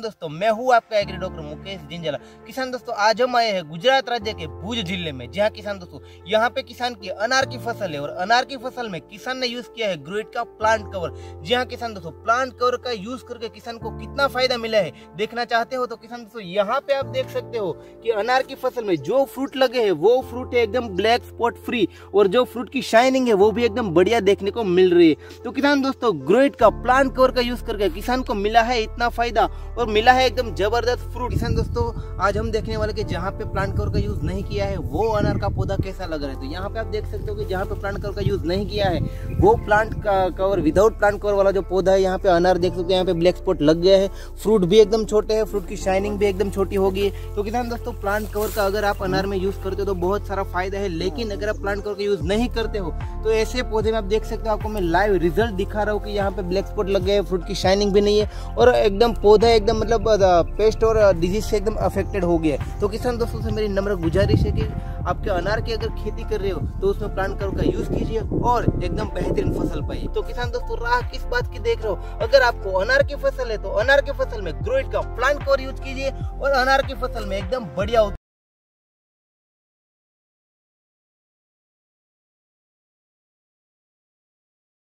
दोस्तों, मैं हूँ आपका एग्री डॉक्टर मुकेश जिंजला। किसान दोस्तों, आज हम आए हैं गुजरात राज्य के भुज ज़िले में। जहाँ किसान दोस्तों, यहाँ पे किसान की अनार की फ़सल है और अनार की फ़सल में किसान ने यूज़ किया है ग्रोइट का प्लांट कवर। जी हाँ किसान दोस्तों, प्लांट कवर का यूज़ करके किसान को कितना फ़ायदा मिला है देखना चाहते हो तो किसान दोस्तों, यहाँ पे आप देख सकते हो कि अनार की फ़सल में जो फ्रूट लगे है, वो फ्रूट है एकदम ब्लैक स्पॉट फ्री और जो फ्रूट की शाइनिंग है, वो भी एकदम बढ़िया देखने को मिल रही है। तो किसान दोस्तों ग्रोइट का प्लांट कवर का यूज़ करके किसान को मिला है इतना फ़ायदा और मिला है एकदम ज़बरदस्त फ्रूट किसान दोस्तों, आज हम देखने वाले कि जहाँ पे प्लांट कवर का यूज़ नहीं किया है, वो अनार का पौधा कैसा लग रहा है? तो यहाँ पे आप देख सकते हो कि जहाँ पे प्लांट कवर का यूज़ नहीं किया है, वो plant cover without plant cover वाला जो पौधा है, यहाँ पे अनार देख सकते हो, यहाँ पे ब्लैक स्पॉट लग गया है। फ्रूट भी एकदम छोटे है फ्रूट की शाइनिंग भी एकदम छोटी होगी। तो किसान दोस्तों प्लांट कवर का अगर आप अनार में यूज़ करते हो तो बहुत सारा फ़ायदा है। लेकिन अगर आप प्लांट कवर का यूज़ नहीं करते हो तो ऐसे पौधे में आप देख सकते हो, आपको मैं लाइव रिज़ल्ट दिखा रहा हूँ कि यहाँ पे ब्लैक स्पॉट लग गया है फ्रूट की शाइनिंग भी नहीं है। और एकदम पौधा एकदम मतलब पेस्ट और डिज़ीज़ से एकदम अफेक्टेड हो गया है। तो किसान दोस्तों से मेरी नम्र गुजारिश है कि आपके अनार की अगर खेती कर रहे हो तो उसमें प्लांट कवर का यूज़ कीजिए और एकदम बेहतरीन फ़सल पाइए। तो किसान दोस्तों, राह किस बात की देख रहे हो? अगर आपको अनार की फ़सल है तो अनार की फ़सल में ग्रोइड का प्लांट कवर यूज़ कीजिए और अनार की फ़सल में एकदम बढ़िया